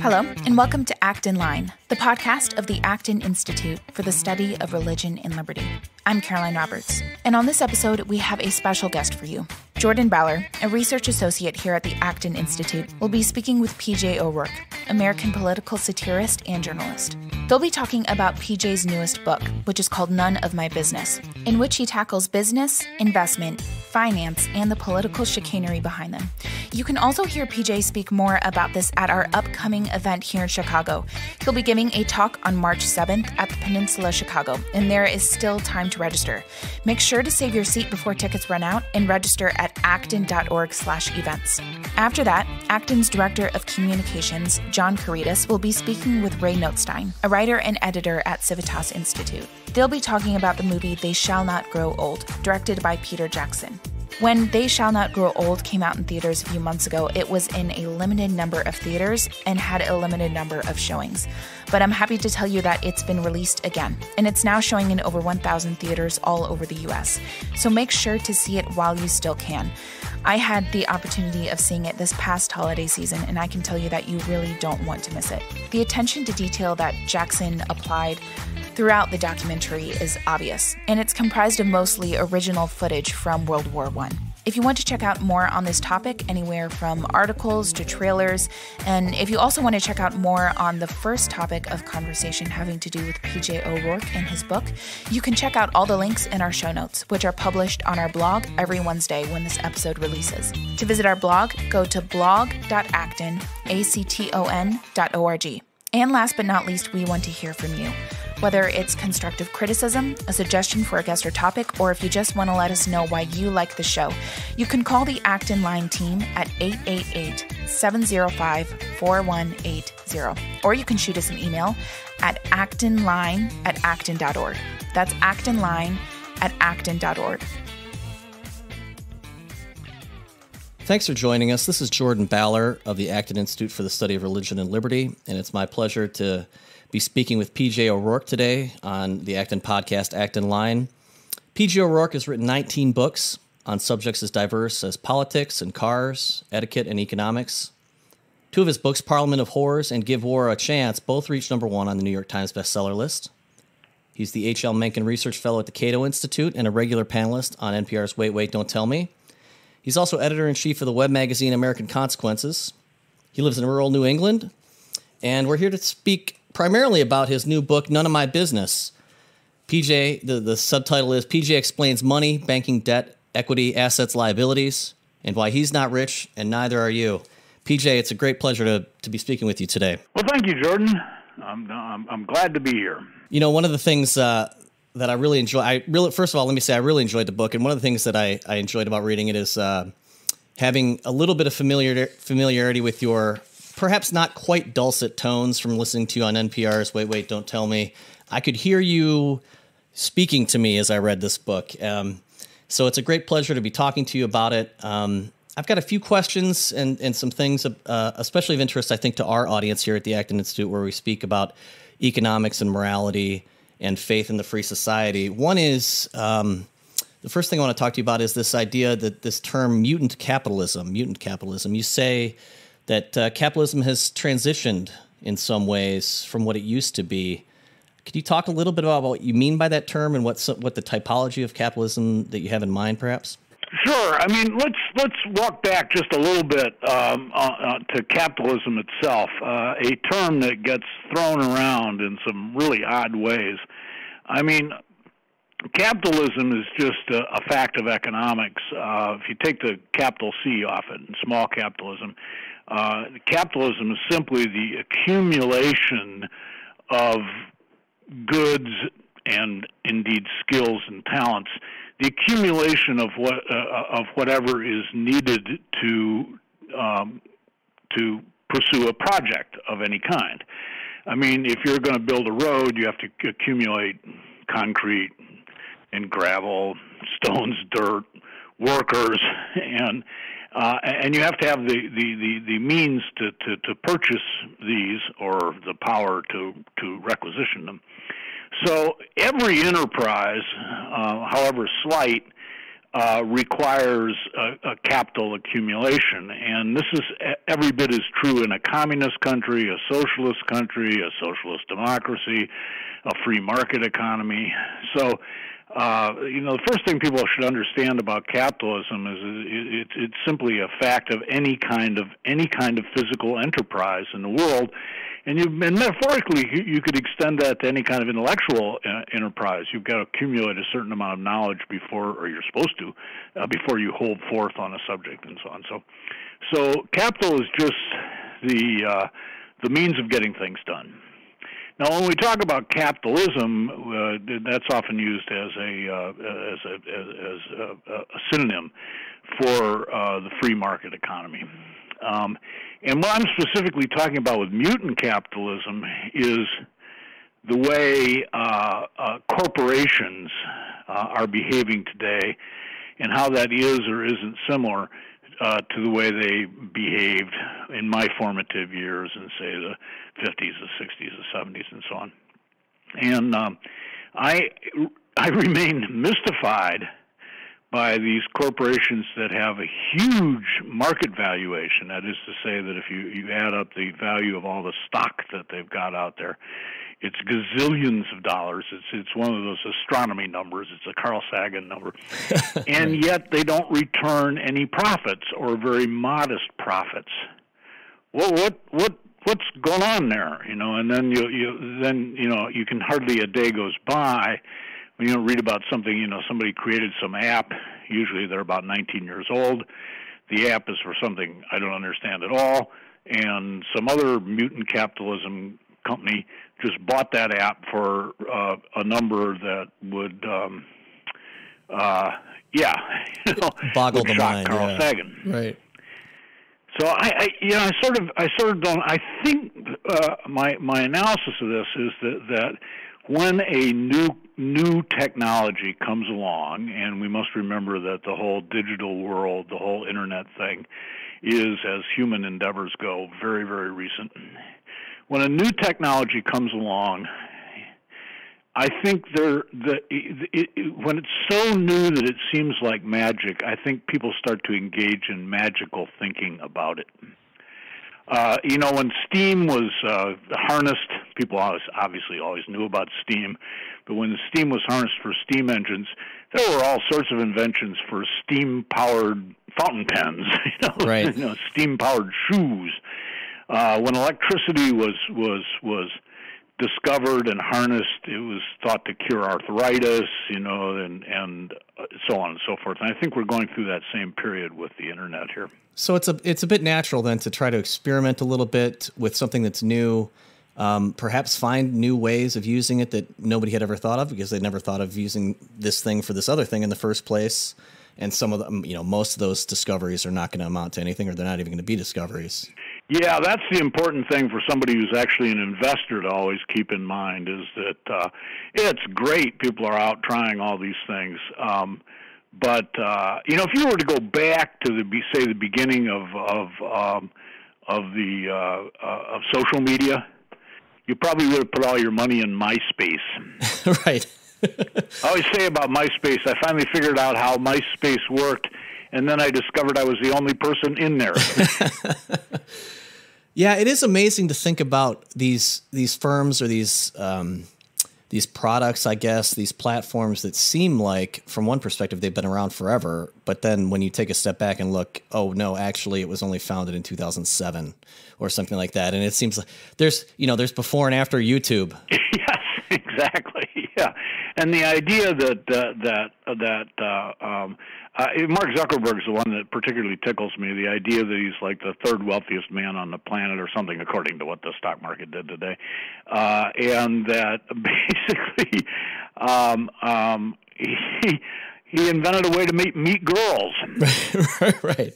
Hello, and welcome to Acton Line, the podcast of the Acton Institute for the Study of Religion and Liberty. I'm Caroline Roberts, and on this episode, we have a special guest for you. Jordan Ballor, a research associate here at the Acton Institute, will be speaking with PJ O'Rourke, American political satirist and journalist. They'll be talking about PJ's newest book, which is called None of My Business, in which he tackles business, investment, finance, and the political chicanery behind them. You can also hear PJ speak more about this at our upcoming event here in Chicago. He'll be giving a talk on March 7th at the Peninsula Chicago, and there is still time to register. Make sure to save your seat before tickets run out and register at acton.org/events. After that, Acton's Director of Communications, John Couretas, will be speaking with Ray Nothstine, a writer and editor at Civitas Institute. They'll be talking about the movie They Shall Not Grow Old, directed by Peter Jackson. When They Shall Not Grow Old came out in theaters a few months ago, it was in a limited number of theaters and had a limited number of showings. But I'm happy to tell you that it's been released again, and it's now showing in over 1,000 theaters all over the US. So make sure to see it while you still can. I had the opportunity of seeing it this past holiday season, and I can tell you that you really don't want to miss it. The attention to detail that Jackson applied throughout the documentary is obvious, and it's comprised of mostly original footage from World War I. If you want to check out more on this topic, anywhere from articles to trailers, and if you also want to check out more on the first topic of conversation having to do with PJ O'Rourke and his book, you can check out all the links in our show notes, which are published on our blog every Wednesday when this episode releases. To visit our blog, go to blog.acton.org. And last but not least, we want to hear from you. Whether it's constructive criticism, a suggestion for a guest or topic, or if you just want to let us know why you like the show, you can call the Acton Line team at 888 705 4180. Or you can shoot us an email at actonline at acton.org. That's actonline at acton.org. Thanks for joining us. This is Jordan Ballor of the Acton Institute for the Study of Religion and Liberty, and it's my pleasure to be speaking with PJ O'Rourke today on the Acton podcast, Acton Line. PJ O'Rourke has written 19 books on subjects as diverse as politics and cars, etiquette, and economics. Two of his books, Parliament of Whores and Give War a Chance, both reached number one on the New York Times bestseller list. He's the H.L. Mencken Research Fellow at the Cato Institute and a regular panelist on NPR's Wait, Wait, Don't Tell Me. He's also editor in chief of the web magazine American Consequences. He lives in rural New England, and we're here to speak primarily about his new book, None of My Business. PJ, the, the subtitle is PJ Explains Money, Banking, Debt, Equity, Assets, Liabilities, and Why He's Not Rich, and Neither Are You. PJ, it's a great pleasure to, to be speaking with you today. Well, thank you, Jordan. I'm, I'm, I'm glad to be here. You know, one of the things uh, that I really enjoy, I really, first of all, let me say I really enjoyed the book, and one of the things that I, I enjoyed about reading it is uh, having a little bit of familiar, familiarity with your perhaps not quite dulcet tones from listening to you on NPR's Wait, Wait, Don't Tell Me. I could hear you speaking to me as I read this book. Um, so it's a great pleasure to be talking to you about it. Um, I've got a few questions and, and some things, uh, especially of interest, I think, to our audience here at the Acton Institute, where we speak about economics and morality and faith in the free society. One is um, the first thing I want to talk to you about is this idea that this term mutant capitalism, mutant capitalism. You say that uh, capitalism has transitioned in some ways from what it used to be. Could you talk a little bit about what you mean by that term and what's what the typology of capitalism that you have in mind, perhaps? Sure. I mean, let's let's walk back just a little bit um, uh, uh, to capitalism itself, uh, a term that gets thrown around in some really odd ways. I mean, capitalism is just a, a fact of economics. Uh, if you take the capital C off it, and small capitalism, uh, capitalism is simply the accumulation of goods and indeed skills and talents, the accumulation of what uh, of whatever is needed to um, to pursue a project of any kind. I mean, if you're going to build a road, you have to accumulate concrete and gravel, stones, dirt, workers, and uh, and you have to have the, the, the, the means to, to, to purchase these or the power to, to requisition them. So every enterprise, uh, however slight, uh, requires a, a, capital accumulation. And this is every bit as true in a communist country, a socialist country, a socialist democracy, a free market economy. So, uh, you know, the first thing people should understand about capitalism is it, it, it's simply a fact of any kind of any kind of physical enterprise in the world and you and metaphorically you could extend that to any kind of intellectual uh, enterprise. You've got to accumulate a certain amount of knowledge before, or you're supposed to, uh, before you hold forth on a subject and so on. So, so capital is just the uh, the means of getting things done. Now, when we talk about capitalism, uh, that's often used as a uh, as a as a, a synonym for uh, the free market economy. Um, and what I'm specifically talking about with mutant capitalism is the way uh, uh, corporations uh, are behaving today and how that is or isn't similar uh, to the way they behaved in my formative years in, say, the 50s, the 60s, the 70s, and so on. And um, I, I remain mystified by these corporations that have a huge market valuation. That is to say, that if you, you add up the value of all the stock that they've got out there, it's gazillions of dollars. It's it's one of those astronomy numbers. It's a Carl Sagan number, and yet they don't return any profits or very modest profits. Well, what what what's going on there? You know, and then you you then you know you can hardly a day goes by when you know read about something you know somebody created some app usually they're about 19 years old the app is for something i don't understand at all and some other mutant capitalism company just bought that app for uh, a number that would um uh yeah you know, boggle the mind Carl yeah. Sagan right so I, I, you know, I sort of, I sort of don't. I think uh, my my analysis of this is that that when a new new technology comes along, and we must remember that the whole digital world, the whole internet thing, is, as human endeavors go, very very recent. When a new technology comes along, I think there the it, it, when it's so new that it seems like magic. I think people start to engage in magical thinking about it. Uh, you know, when steam was uh, harnessed, people always, obviously always knew about steam, but when steam was harnessed for steam engines, there were all sorts of inventions for steam-powered fountain pens, you know, right. you know steam-powered shoes. Uh, when electricity was was was discovered and harnessed, it was thought to cure arthritis, you know, and and so on and so forth. And I think we're going through that same period with the internet here. So it's a it's a bit natural then to try to experiment a little bit with something that's new. Um, perhaps find new ways of using it that nobody had ever thought of because they never thought of using this thing for this other thing in the first place. And some of them, you know, most of those discoveries are not going to amount to anything, or they're not even going to be discoveries. Yeah, that's the important thing for somebody who's actually an investor to always keep in mind is that uh, it's great people are out trying all these things. Um, but uh, you know, if you were to go back to the say the beginning of of um, of the uh, uh, of social media, you probably would have put all your money in MySpace. right. I always say about MySpace, I finally figured out how MySpace worked, and then I discovered I was the only person in there. Yeah, it is amazing to think about these these firms or these um, these products, I guess, these platforms that seem like, from one perspective, they've been around forever. But then when you take a step back and look, oh no, actually, it was only founded in 2007 or something like that. And it seems like there's, you know, there's before and after YouTube. yes, exactly. Yeah, and the idea that uh, that that uh, um, uh, Mark Zuckerberg is the one that particularly tickles me. The idea that he's like the third wealthiest man on the planet, or something, according to what the stock market did today, uh, and that basically um, um, he he invented a way to meet meet girls. right, right.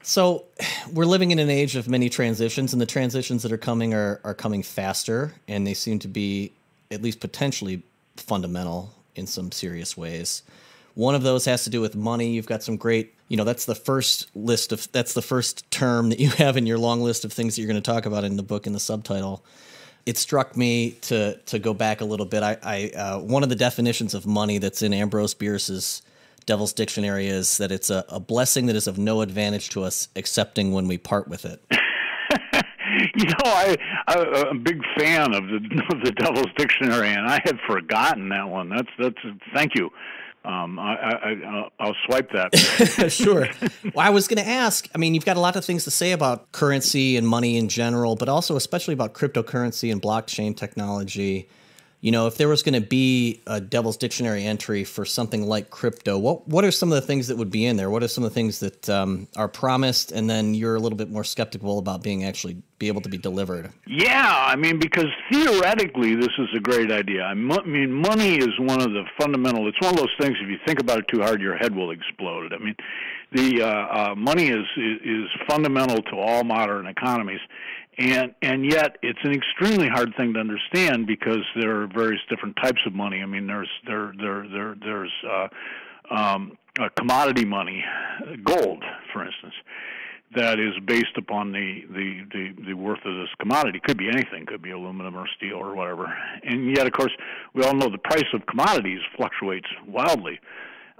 So we're living in an age of many transitions, and the transitions that are coming are are coming faster, and they seem to be at least potentially fundamental in some serious ways. One of those has to do with money. You've got some great, you know, that's the first list of, that's the first term that you have in your long list of things that you're going to talk about in the book in the subtitle. It struck me to to go back a little bit. I, I uh, one of the definitions of money that's in Ambrose Bierce's Devil's Dictionary is that it's a, a blessing that is of no advantage to us, excepting when we part with it. you know, I, I I'm a big fan of the of the Devil's Dictionary, and I had forgotten that one. That's that's thank you. Um, I, I, I'll swipe that. sure. Well, I was going to ask. I mean, you've got a lot of things to say about currency and money in general, but also especially about cryptocurrency and blockchain technology you know, if there was going to be a Devil's Dictionary entry for something like crypto, what what are some of the things that would be in there? What are some of the things that um, are promised, and then you're a little bit more skeptical about being actually be able to be delivered? Yeah, I mean, because theoretically, this is a great idea. I mean, money is one of the fundamental. It's one of those things. If you think about it too hard, your head will explode. I mean, the uh, uh, money is, is is fundamental to all modern economies and and yet it's an extremely hard thing to understand because there are various different types of money. I mean, there's there there there there's uh, um, uh, commodity money, gold, for instance, that is based upon the, the the the worth of this commodity. Could be anything, could be aluminum or steel or whatever. And yet, of course, we all know the price of commodities fluctuates wildly.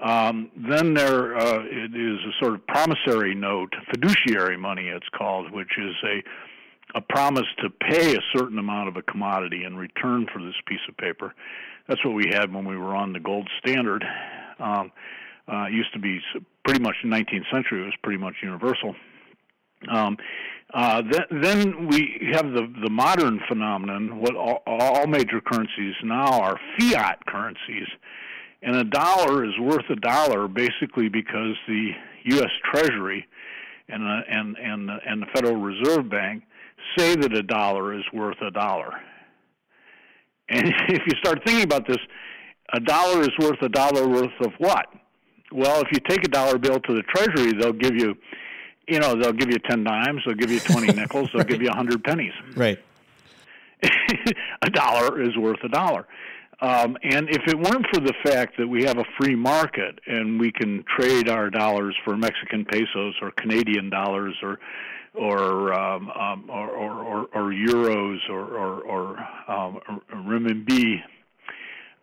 Um, then there uh, it is a sort of promissory note, fiduciary money, it's called, which is a a promise to pay a certain amount of a commodity in return for this piece of paper. That's what we had when we were on the gold standard. Um, uh, used to be pretty much in the 19th century. It was pretty much universal. Um, uh, th- then we have the the modern phenomenon. What all, all major currencies now are fiat currencies, and a dollar is worth a dollar basically because the U.S. Treasury and uh, and and and the Federal Reserve Bank say that a dollar is worth a dollar. And if you start thinking about this, a dollar is worth a dollar worth of what? Well, if you take a dollar bill to the Treasury, they'll give you, you know, they'll give you ten dimes, they'll give you twenty nickels, they'll give you a hundred pennies. Right. a dollar is worth a dollar. Um, and if it weren't for the fact that we have a free market and we can trade our dollars for Mexican pesos or Canadian dollars or or um, um, or, or, or, euros or or, or um, renminbi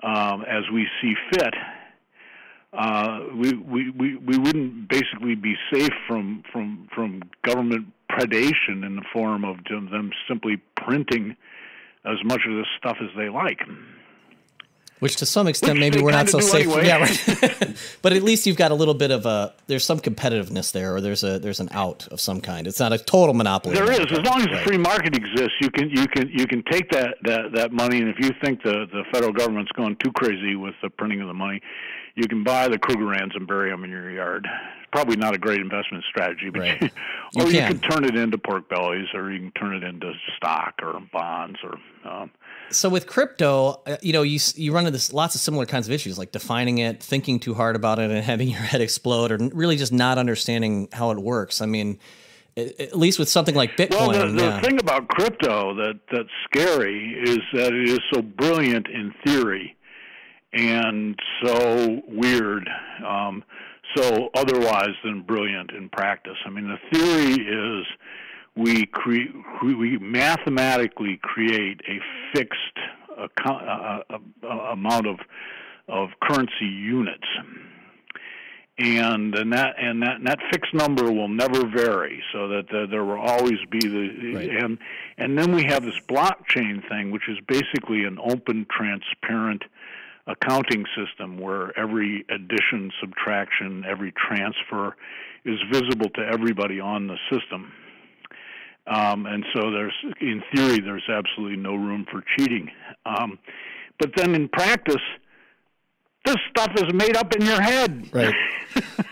um, as we see fit. Uh, we, we, we, we wouldn't basically be safe from, from, from government predation in the form of them simply printing as much of this stuff as they like. Which to some extent, Which maybe we're not so safe. Anyway. Yeah, right. but at least you've got a little bit of a there's some competitiveness there, or there's a there's an out of some kind. It's not a total monopoly. There is, as long as right. the free market exists, you can you can you can take that that that money, and if you think the the federal government's going too crazy with the printing of the money, you can buy the Krugerrands and bury them in your yard. Probably not a great investment strategy, but right. you, or you, you can. turn it into pork bellies, or you can turn it into stock or bonds, or um, so with crypto, uh, you know, you you run into this, lots of similar kinds of issues, like defining it, thinking too hard about it, and having your head explode, or really just not understanding how it works. I mean, at least with something like Bitcoin. Well, the, the yeah. thing about crypto that that's scary is that it is so brilliant in theory, and so weird, um, so otherwise than brilliant in practice. I mean, the theory is we cre- we mathematically create a fixed account, uh, uh, amount of of currency units, and and that and that and that fixed number will never vary, so that the, there will always be the right. and and then we have this blockchain thing, which is basically an open, transparent accounting system where every addition, subtraction, every transfer is visible to everybody on the system. Um, and so there's, in theory, there's absolutely no room for cheating. Um, but then in practice, this stuff is made up in your head. Right.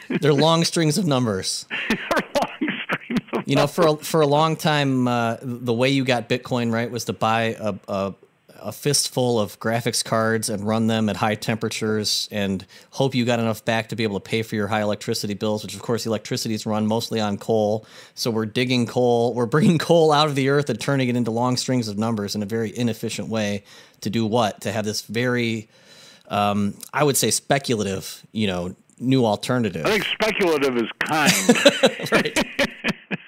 They're long strings of numbers. Long strings of You know, for a, for a long time, uh, the way you got Bitcoin right was to buy a, a a fistful of graphics cards and run them at high temperatures and hope you got enough back to be able to pay for your high electricity bills, which of course electricity is run mostly on coal. So we're digging coal, we're bringing coal out of the earth and turning it into long strings of numbers in a very inefficient way to do what? To have this very, um, I would say speculative, you know, new alternative. I think speculative is kind. right.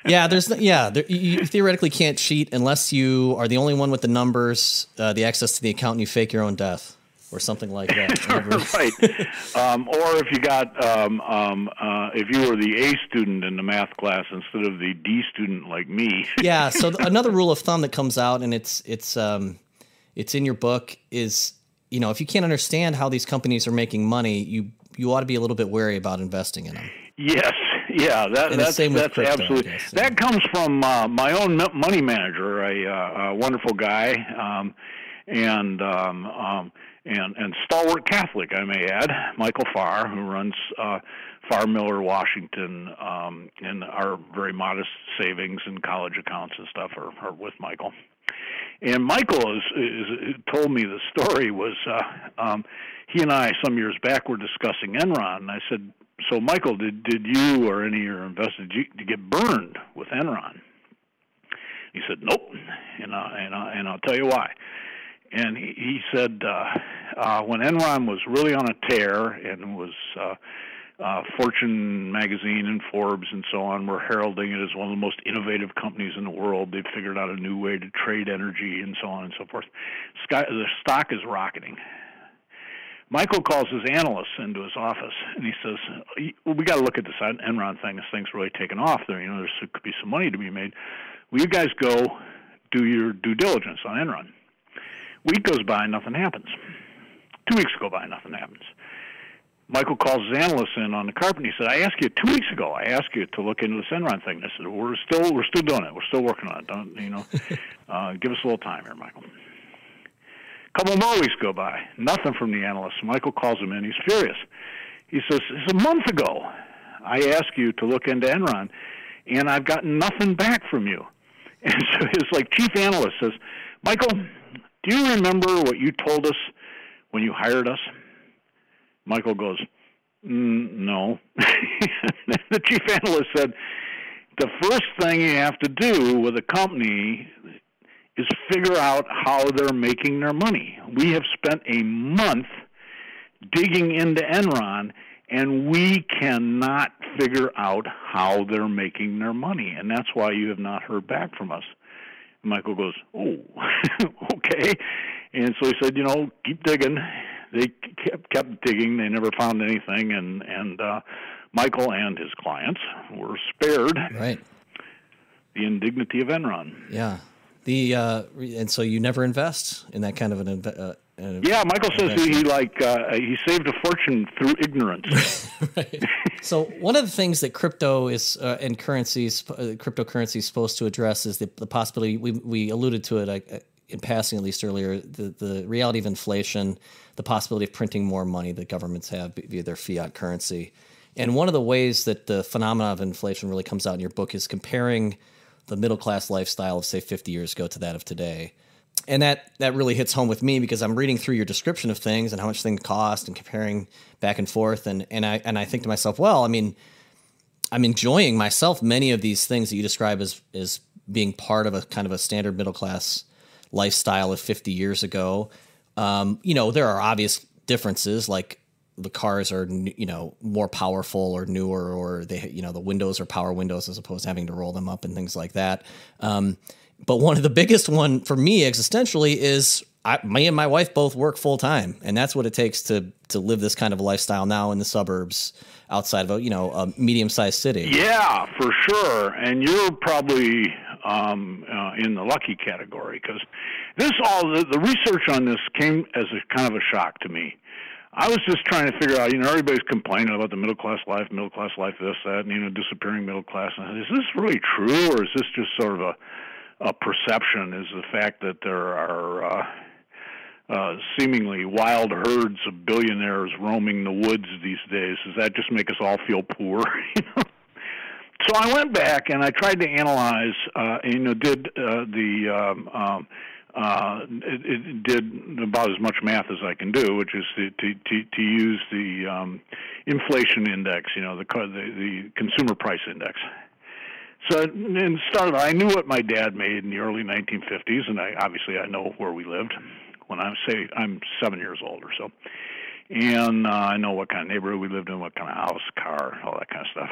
yeah, there's yeah, there, you theoretically can't cheat unless you are the only one with the numbers, uh, the access to the account, and you fake your own death. or something like that. right. Um, or if you got, um, um, uh, if you were the A student in the math class instead of the D student like me. yeah. So another rule of thumb that comes out, and it's it's um, it's in your book, is you know if you can't understand how these companies are making money, you you ought to be a little bit wary about investing in them. Yes, yeah, that, that's that's crypto, absolutely guess, yeah. that comes from uh, my own money manager, a, uh, a wonderful guy, um, and um, um, and and stalwart Catholic, I may add, Michael Farr, who runs uh, Farr Miller Washington, um, and our very modest savings and college accounts and stuff are, are with Michael. And Michael is, is told me the story was uh, um, he and I some years back were discussing Enron, and I said, "So Michael, did did you or any of your investors did you, get burned with Enron?" He said, "Nope," and and and I'll tell you why and he, he said uh, uh, when Enron was really on a tear and was uh, uh, Fortune magazine and Forbes and so on were heralding it as one of the most innovative companies in the world. They'd figured out a new way to trade energy and so on and so forth. Sky, the stock is rocketing. Michael calls his analysts into his office and he says, "We got to look at this Enron thing. This thing's really taken off. There, you know, there could be some money to be made. Will you guys go do your due diligence on Enron?" Week goes by, nothing happens. Two weeks go by, nothing happens. Michael calls his analyst in on the carpet. And he said, "I asked you two weeks ago. I asked you to look into this Enron thing." I said, "We're still we're still doing it. We're still working on it. Don't you know? uh, give us a little time here, Michael." A couple more weeks go by. Nothing from the analyst. Michael calls him in. He's furious. He says, "It's a month ago. I asked you to look into Enron, and I've gotten nothing back from you." And so his like chief analyst says, "Michael, do you remember what you told us when you hired us? Michael goes, mm, No. the chief analyst said, The first thing you have to do with a company is figure out how they're making their money. We have spent a month digging into Enron and we cannot figure out how they're making their money. And that's why you have not heard back from us. Michael goes, "Oh, okay," and so he said, "You know, keep digging." They kept kept digging. They never found anything, and and uh, Michael and his clients were spared. Right. The indignity of Enron. Yeah. The uh, and so you never invest in that kind of an uh, yeah, Michael says he, he like uh, he saved a fortune through ignorance. right. So one of the things that crypto is uh, and currencies, uh, cryptocurrency is supposed to address is the, the possibility. We we alluded to it uh, in passing at least earlier. The the reality of inflation, the possibility of printing more money that governments have via their fiat currency, and one of the ways that the phenomena of inflation really comes out in your book is comparing the middle class lifestyle of say 50 years ago to that of today and that that really hits home with me because I'm reading through your description of things and how much things cost and comparing back and forth and and I and I think to myself, well, I mean, I'm enjoying myself many of these things that you describe as as being part of a kind of a standard middle class lifestyle of 50 years ago. Um, you know, there are obvious differences like the cars are you know more powerful or newer or they you know the windows are power windows as opposed to having to roll them up and things like that. Um, but one of the biggest one for me existentially is I, me and my wife both work full time, and that's what it takes to to live this kind of lifestyle now in the suburbs outside of a you know a medium sized city. Yeah, for sure. And you're probably um, uh, in the lucky category because this all the, the research on this came as a kind of a shock to me. I was just trying to figure out, you know, everybody's complaining about the middle class life, middle class life, this, that, and you know, disappearing middle class. And Is this really true, or is this just sort of a uh, perception is the fact that there are uh, uh, seemingly wild herds of billionaires roaming the woods these days. Does that just make us all feel poor? So I went back and I tried to analyze, uh, you know, did uh, the um, um, uh, it, it did about as much math as I can do, which is to to, to, to use the um, inflation index, you know, the, the the consumer price index, so and started. I knew what my dad made in the early 1950s, and I obviously I know where we lived when I say I'm seven years old or so, and uh, I know what kind of neighborhood we lived in, what kind of house, car, all that kind of stuff.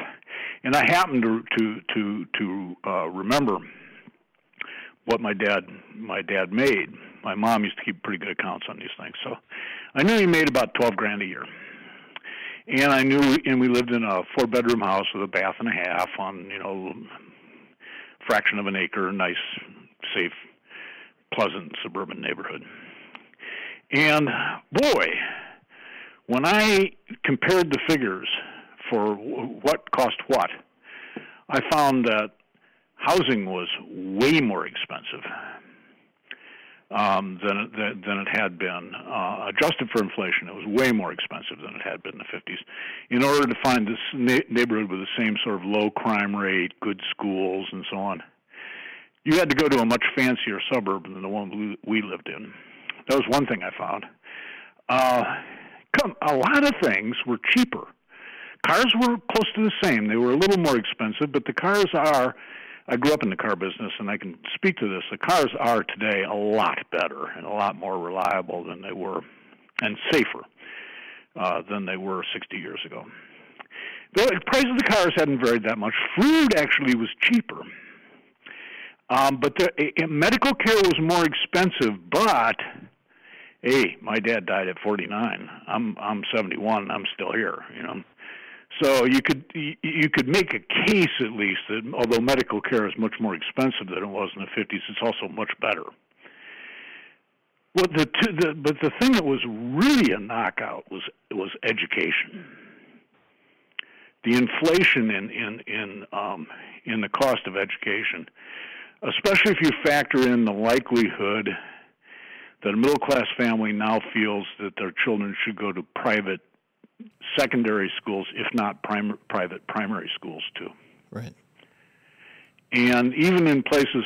And I happened to to to to uh, remember what my dad my dad made, My mom used to keep pretty good accounts on these things, so I knew he made about twelve grand a year. And I knew, and we lived in a four-bedroom house with a bath and a half on, you know, fraction of an acre, nice, safe, pleasant suburban neighborhood. And boy, when I compared the figures for what cost what, I found that housing was way more expensive um, than, it, than it had been. Uh, adjusted for inflation, it was way more expensive than it had been in the 50s. In order to find this na- neighborhood with the same sort of low crime rate, good schools, and so on, you had to go to a much fancier suburb than the one we lived in. That was one thing I found. Uh, come, a lot of things were cheaper. Cars were close to the same. They were a little more expensive, but the cars are. I grew up in the car business, and I can speak to this. The cars are today a lot better and a lot more reliable than they were, and safer uh, than they were 60 years ago. The price of the cars hadn't varied that much. Food actually was cheaper. Um, but the, uh, medical care was more expensive, but hey, my dad died at 49. I'm I'm 71. I'm still here. You know, so you could you could make a case at least that although medical care is much more expensive than it was in the 50s, it's also much better. Well, the, the but the thing that was really a knockout was was education. The inflation in in in um, in the cost of education, especially if you factor in the likelihood that a middle class family now feels that their children should go to private secondary schools, if not prim- private primary schools too. Right. And even in places,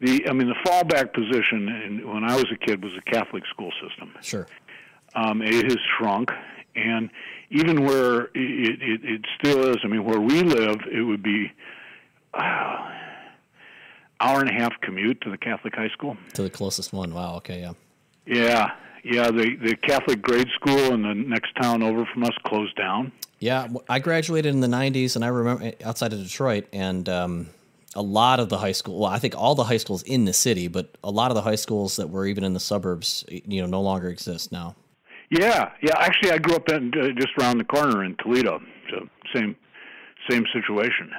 the I mean the fallback position in, when I was a kid was a Catholic school system. Sure. Um, it has shrunk, and even where it, it, it still is, I mean, where we live, it would be. Uh, hour and a half commute to the Catholic high school. To the closest one. Wow. Okay. Yeah. Yeah. Yeah. The the Catholic grade school in the next town over from us closed down. Yeah, I graduated in the '90s, and I remember eh, outside of Detroit, and um, a lot of the high school. Well, I think all the high schools in the city, but a lot of the high schools that were even in the suburbs, you know, no longer exist now. Yeah, yeah. Actually, I grew up in uh, just around the corner in Toledo. So same, same situation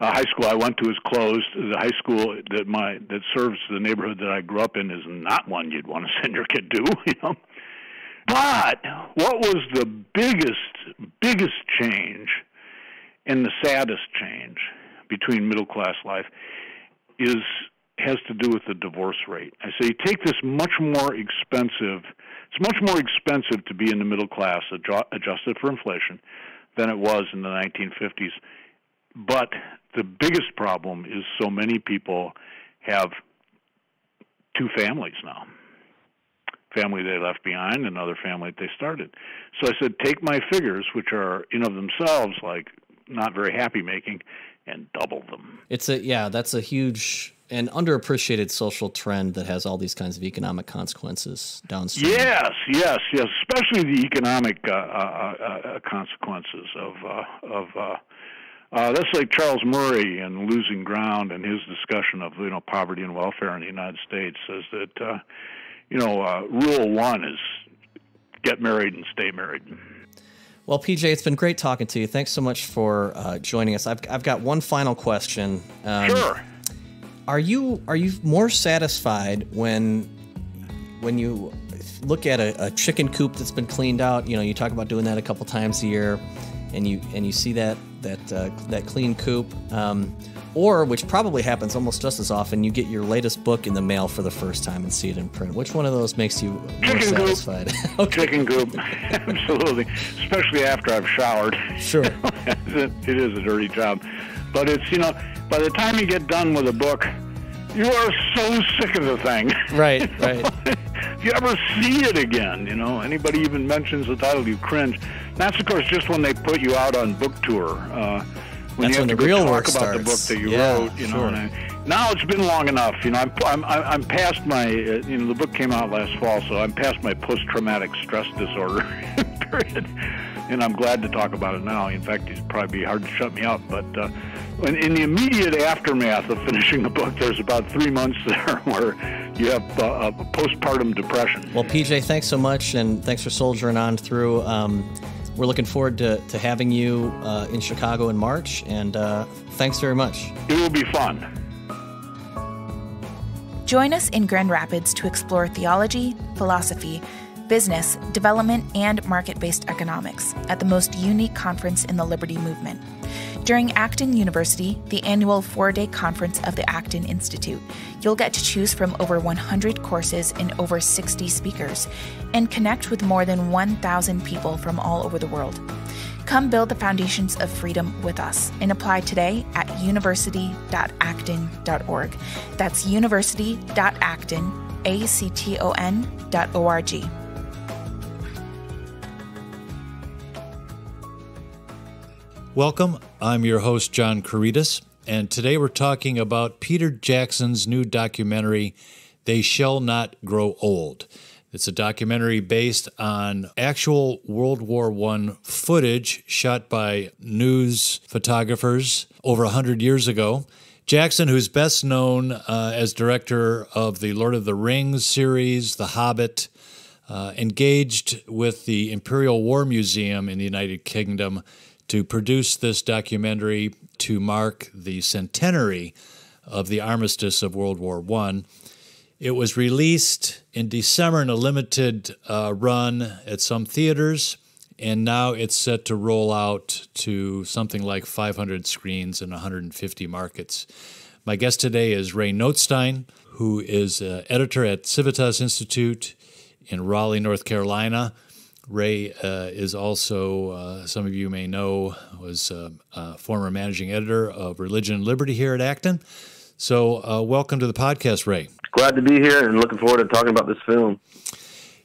uh, high school I went to is closed. The high school that my that serves the neighborhood that I grew up in is not one you'd want to send your kid to, you know. But what was the biggest biggest change and the saddest change between middle class life is has to do with the divorce rate. I say take this much more expensive. It's much more expensive to be in the middle class adjusted for inflation than it was in the 1950s. But the biggest problem is so many people have two families now family they left behind another family they started so i said take my figures which are in of themselves like not very happy making and double them it's a yeah that's a huge and underappreciated social trend that has all these kinds of economic consequences downstream. Yes, yes, yes. Especially the economic uh, uh, uh, uh consequences of uh, of uh, that's like Charles Murray in Losing Ground and his discussion of you know poverty and welfare in the United States says that uh, you know uh, rule one is get married and stay married. Well, PJ, it's been great talking to you. Thanks so much for uh, joining us. I've, I've got one final question. Um, sure. Are you are you more satisfied when when you look at a, a chicken coop that's been cleaned out? You know, you talk about doing that a couple times a year, and you and you see that that uh, that clean coop, um, or which probably happens almost just as often, you get your latest book in the mail for the first time and see it in print. Which one of those makes you more Chicken satisfied? okay. Chicken coop, absolutely, especially after I've showered. Sure, it is a dirty job, but it's you know by the time you get done with a book, you are so sick of the thing. Right, right. You ever see it again, you know, anybody even mentions the title, you cringe. That's of course just when they put you out on book tour. Uh, when That's you have when to real talk work about starts. the book that you yeah, wrote, you know. Sure. I, now it's been long enough, you know. I'm I'm I'm past my, uh, you know, the book came out last fall, so I'm past my post-traumatic stress disorder period. And I'm glad to talk about it now. In fact, it'd probably be hard to shut me up. But uh, in, in the immediate aftermath of finishing the book, there's about three months there where you have uh, a postpartum depression. Well, PJ, thanks so much, and thanks for soldiering on through. Um, we're looking forward to, to having you uh, in Chicago in March, and uh, thanks very much. It will be fun. Join us in Grand Rapids to explore theology, philosophy, business, development, and market based economics at the most unique conference in the Liberty Movement. During Acton University, the annual four day conference of the Acton Institute, you'll get to choose from over 100 courses and over 60 speakers, and connect with more than 1,000 people from all over the world. Come build the foundations of freedom with us and apply today at university.acton.org. That's university.acton, A-C-T-O-N dot O-R-G. Welcome. I'm your host, John Couretas, and today we're talking about Peter Jackson's new documentary, They Shall Not Grow Old. It's a documentary based on actual World War I footage shot by news photographers over 100 years ago. Jackson, who's best known uh, as director of the Lord of the Rings series, The Hobbit, uh, engaged with the Imperial War Museum in the United Kingdom to produce this documentary to mark the centenary of the armistice of World War I. It was released in December in a limited uh, run at some theaters, and now it's set to roll out to something like 500 screens in 150 markets. My guest today is Ray Nothstine, who is uh, editor at Civitas Institute in Raleigh, North Carolina. Ray uh, is also, uh, some of you may know, was uh, a former managing editor of Religion and Liberty here at Acton. So, uh, welcome to the podcast, Ray. Glad to be here and looking forward to talking about this film.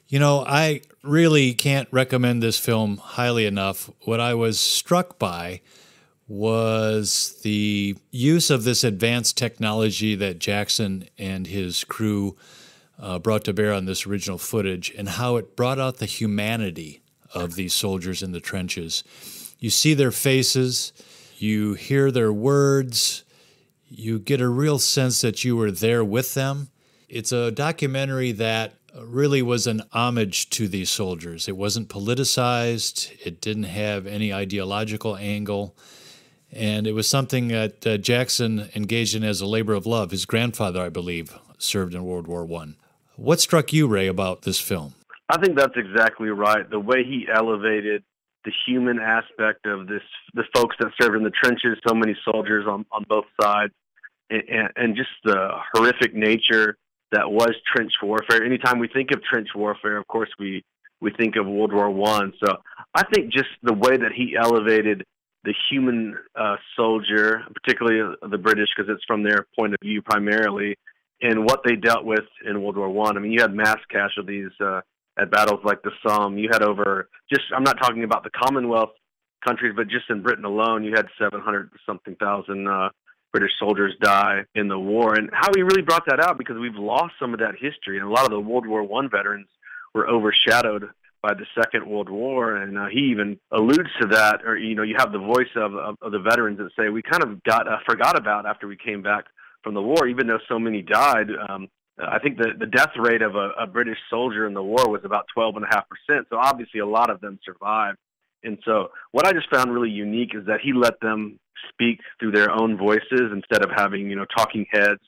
You know, I really can't recommend this film highly enough. What I was struck by was the use of this advanced technology that Jackson and his crew uh, brought to bear on this original footage and how it brought out the humanity of these soldiers in the trenches. You see their faces, you hear their words, you get a real sense that you were there with them. It's a documentary that really was an homage to these soldiers. It wasn't politicized, it didn't have any ideological angle. And it was something that uh, Jackson engaged in as a labor of love. His grandfather, I believe, served in World War One. What struck you, Ray, about this film? I think that's exactly right. The way he elevated the human aspect of this, the folks that served in the trenches, so many soldiers on, on both sides, and, and just the horrific nature that was trench warfare. Anytime we think of trench warfare, of course, we, we think of World War One. So I think just the way that he elevated the human uh, soldier, particularly the British, because it's from their point of view primarily, and what they dealt with in World War One. I. I mean, you had mass casualties uh, at battles like the Somme. You had over just I'm not talking about the Commonwealth countries, but just in Britain alone, you had 700 something thousand uh, British soldiers die in the war. And how he really brought that out because we've lost some of that history, and a lot of the World War One veterans were overshadowed by the Second World War, and uh, he even alludes to that. Or you know, you have the voice of, of, of the veterans that say we kind of got uh, forgot about after we came back from the war, even though so many died. Um, I think the, the death rate of a, a British soldier in the war was about 12.5%. So obviously a lot of them survived. And so what I just found really unique is that he let them speak through their own voices instead of having, you know, talking heads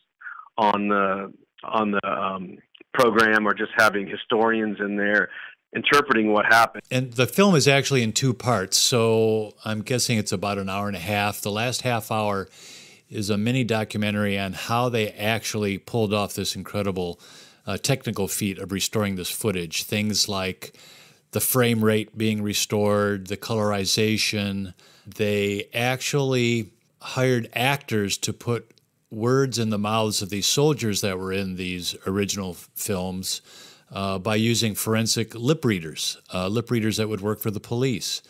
on the, on the um, program or just having historians in there interpreting what happened. And the film is actually in two parts. So I'm guessing it's about an hour and a half. The last half hour is a mini documentary on how they actually pulled off this incredible uh, technical feat of restoring this footage. Things like the frame rate being restored, the colorization. They actually hired actors to put words in the mouths of these soldiers that were in these original films uh, by using forensic lip readers, uh, lip readers that would work for the police,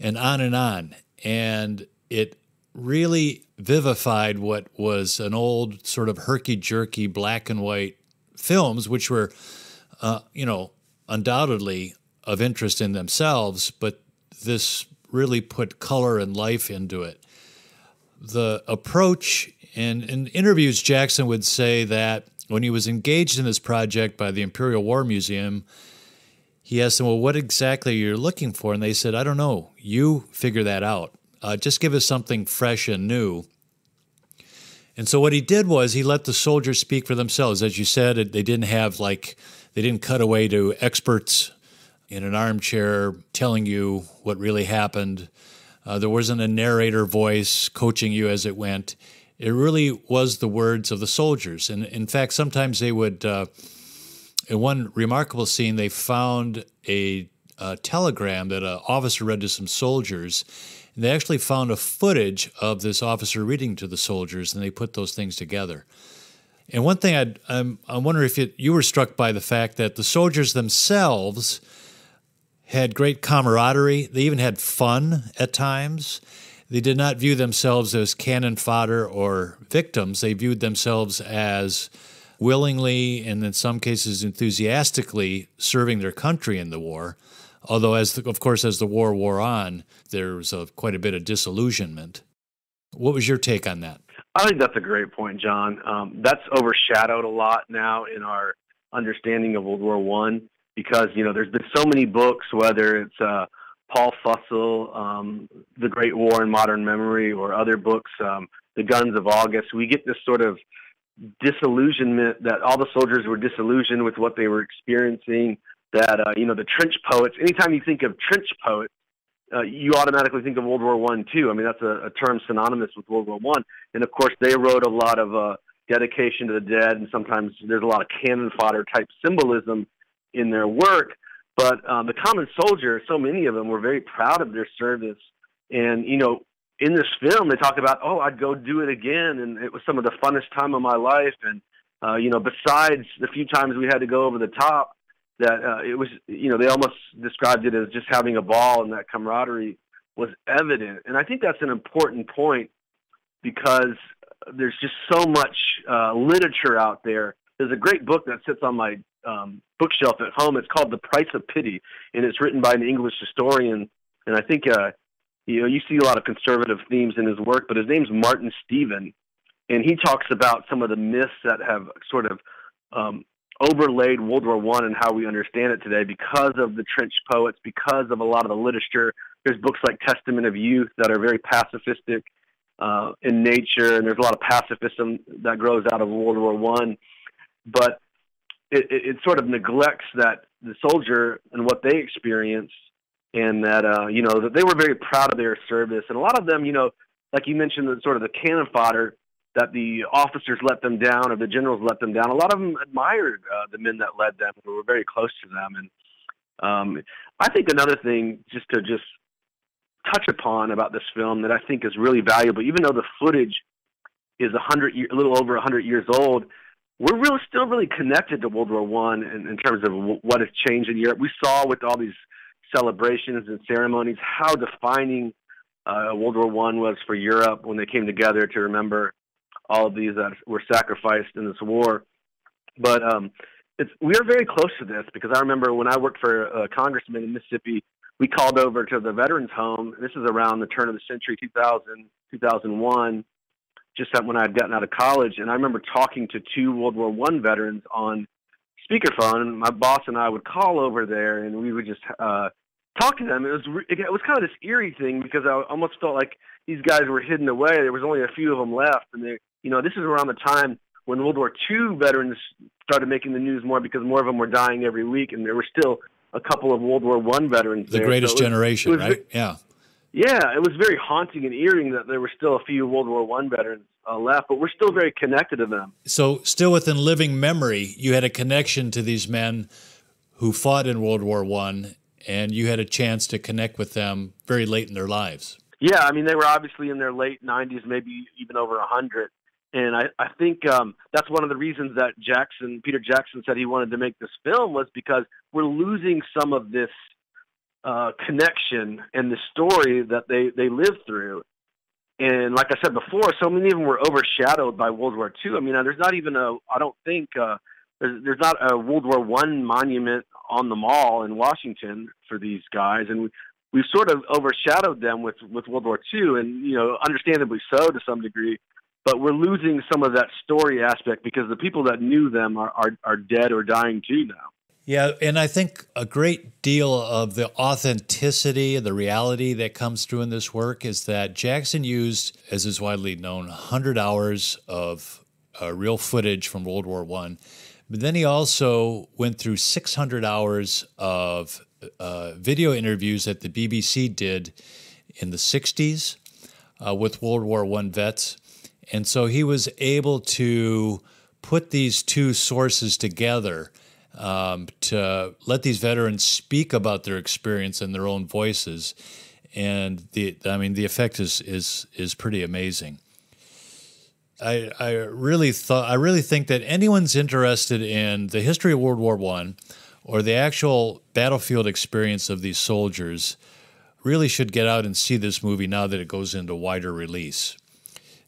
and on and on. And it really vivified what was an old sort of herky jerky black and white films, which were, uh, you know, undoubtedly of interest in themselves, but this really put color and life into it. The approach and in interviews, Jackson would say that when he was engaged in this project by the Imperial War Museum, he asked them, Well, what exactly are you're looking for? And they said, I don't know. You figure that out. Uh, just give us something fresh and new. And so what he did was he let the soldiers speak for themselves. As you said, they didn't have like, they didn't cut away to experts in an armchair telling you what really happened. Uh, there wasn't a narrator voice coaching you as it went. It really was the words of the soldiers. And in fact, sometimes they would, uh, in one remarkable scene, they found a, a telegram that an officer read to some soldiers. And they actually found a footage of this officer reading to the soldiers, and they put those things together. And one thing I'd, I'm, I wonder if it, you were struck by the fact that the soldiers themselves had great camaraderie. They even had fun at times. They did not view themselves as cannon fodder or victims. They viewed themselves as willingly and in some cases enthusiastically serving their country in the war. Although, as the, of course, as the war wore on, there was a, quite a bit of disillusionment. What was your take on that? I think that's a great point, John. Um, that's overshadowed a lot now in our understanding of World War One because you know there's been so many books, whether it's uh, Paul Fussell, um, The Great War in Modern Memory, or other books, um, The Guns of August. We get this sort of disillusionment that all the soldiers were disillusioned with what they were experiencing. That uh, you know the trench poets. Anytime you think of trench poets, uh, you automatically think of World War One too. I mean that's a, a term synonymous with World War One. And of course they wrote a lot of uh, dedication to the dead, and sometimes there's a lot of cannon fodder type symbolism in their work. But um, the common soldier, so many of them were very proud of their service. And, you know, in this film, they talk about, oh, I'd go do it again. And it was some of the funnest time of my life. And, uh, you know, besides the few times we had to go over the top, that uh, it was, you know, they almost described it as just having a ball and that camaraderie was evident. And I think that's an important point because there's just so much uh, literature out there. There's a great book that sits on my um, bookshelf at home. It's called The Price of Pity, and it's written by an English historian. And I think uh, you know you see a lot of conservative themes in his work, but his name's Martin Stephen, and he talks about some of the myths that have sort of um, overlaid World War One and how we understand it today because of the trench poets, because of a lot of the literature. There's books like Testament of Youth that are very pacifistic uh, in nature, and there's a lot of pacifism that grows out of World War One. But it, it, it sort of neglects that the soldier and what they experienced and that uh, you know that they were very proud of their service and a lot of them you know like you mentioned the sort of the cannon fodder that the officers let them down or the generals let them down a lot of them admired uh, the men that led them and were very close to them and um, I think another thing just to just touch upon about this film that I think is really valuable even though the footage is a hundred a little over a hundred years old we're really still really connected to World War One in, in terms of w- what has changed in Europe. We saw with all these celebrations and ceremonies how defining uh, World War One was for Europe when they came together to remember all of these that were sacrificed in this war. But um, it's, we are very close to this because I remember when I worked for a congressman in Mississippi, we called over to the veterans home. This is around the turn of the century, 2000, 2001 just when I had gotten out of college, and I remember talking to two World War One veterans on speakerphone. My boss and I would call over there, and we would just uh, talk to them. It was it was kind of this eerie thing because I almost felt like these guys were hidden away. There was only a few of them left, and they, you know, this is around the time when World War II veterans started making the news more because more of them were dying every week, and there were still a couple of World War One veterans. The there. greatest so was, generation, right? Yeah. Yeah, it was very haunting and eerie that there were still a few World War One veterans uh, left, but we're still very connected to them. So, still within living memory, you had a connection to these men who fought in World War One, and you had a chance to connect with them very late in their lives. Yeah, I mean, they were obviously in their late 90s, maybe even over 100. And I, I think um, that's one of the reasons that Jackson, Peter Jackson, said he wanted to make this film was because we're losing some of this uh, connection and the story that they they lived through. And like I said before, so many of them were overshadowed by World War II. I mean, uh, there's not even a I don't think uh, there's there's not a World War One monument on the mall in Washington for these guys. And we've sort of overshadowed them with with World War II, and you know, understandably so to some degree. But we're losing some of that story aspect because the people that knew them are are, are dead or dying too now. Yeah, and I think a great deal of the authenticity, of the reality that comes through in this work is that Jackson used, as is widely known, 100 hours of uh, real footage from World War One, but then he also went through 600 hours of uh, video interviews that the BBC did in the 60s uh, with World War One vets, and so he was able to put these two sources together um, to let these veterans speak about their experience in their own voices, and the I mean the effect is is is pretty amazing. I I really thought I really think that anyone's interested in the history of World War One or the actual battlefield experience of these soldiers really should get out and see this movie now that it goes into wider release.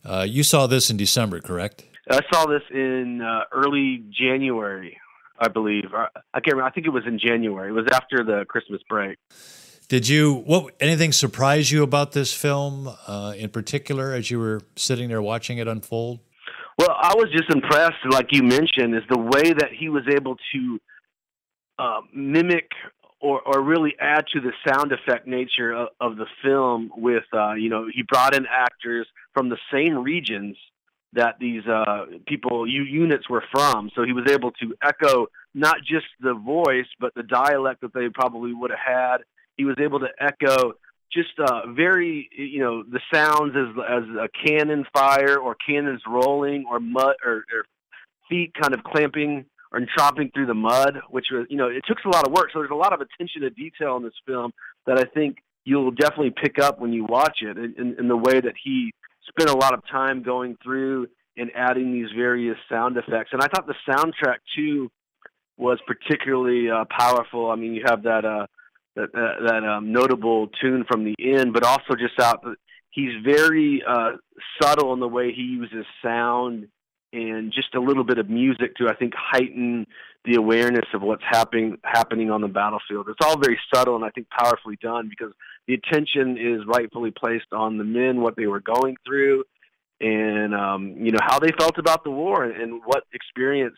Uh, you saw this in December, correct? I saw this in uh, early January. I believe. I can't remember. I think it was in January. It was after the Christmas break. Did you what anything surprise you about this film uh, in particular as you were sitting there watching it unfold? Well, I was just impressed, like you mentioned, is the way that he was able to uh, mimic or, or really add to the sound effect nature of, of the film. With uh, you know, he brought in actors from the same regions that these uh, people units were from. So he was able to echo not just the voice, but the dialect that they probably would have had. He was able to echo just uh, very, you know, the sounds as as a cannon fire or cannons rolling or mud or, or feet kind of clamping or chopping through the mud, which was, you know, it took a lot of work. So there's a lot of attention to detail in this film that I think you'll definitely pick up when you watch it in, in, in the way that he spent a lot of time going through and adding these various sound effects. And I thought the soundtrack too was particularly uh, powerful. I mean, you have that uh, that that, that um, notable tune from the end, but also just out. He's very uh, subtle in the way he uses sound and just a little bit of music to, I think, heighten the awareness of what's happening happening on the battlefield. It's all very subtle and I think powerfully done because the attention is rightfully placed on the men, what they were going through, and um, you know how they felt about the war and what experience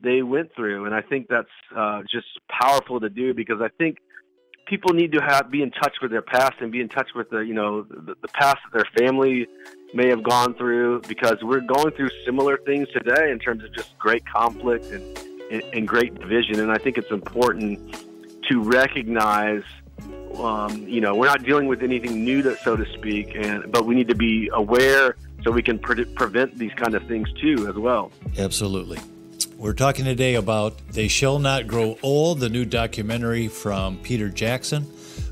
they went through. And I think that's uh, just powerful to do because I think people need to have be in touch with their past and be in touch with the you know the, the past that their family may have gone through because we're going through similar things today in terms of just great conflict and, and, great division. And I think it's important to recognize um, you know, we're not dealing with anything new, to, so to speak, and but we need to be aware so we can pre- prevent these kind of things too, as well. Absolutely. We're talking today about They Shall Not Grow Old, the new documentary from Peter Jackson,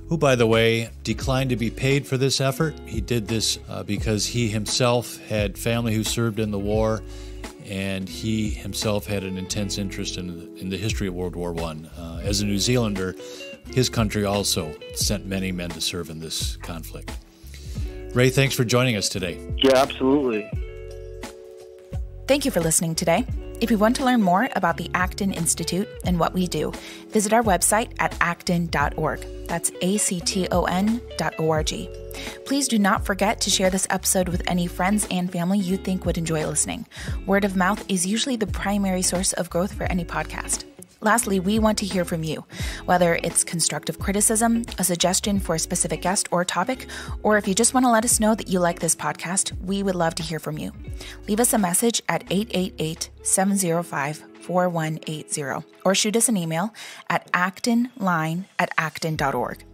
who, by the way, declined to be paid for this effort. He did this uh, because he himself had family who served in the war, and he himself had an intense interest in, in the history of World War I. Uh, as a New Zealander, his country also sent many men to serve in this conflict. Ray, thanks for joining us today. Yeah, absolutely. Thank you for listening today. If you want to learn more about the Acton Institute and what we do, visit our website at acton.org. That's A C T O N dot O R G. Please do not forget to share this episode with any friends and family you think would enjoy listening. Word of mouth is usually the primary source of growth for any podcast. Lastly, we want to hear from you, whether it's constructive criticism, a suggestion for a specific guest or topic, or if you just want to let us know that you like this podcast, we would love to hear from you. Leave us a message at 888 705 4180 or shoot us an email at actonline at acton.org.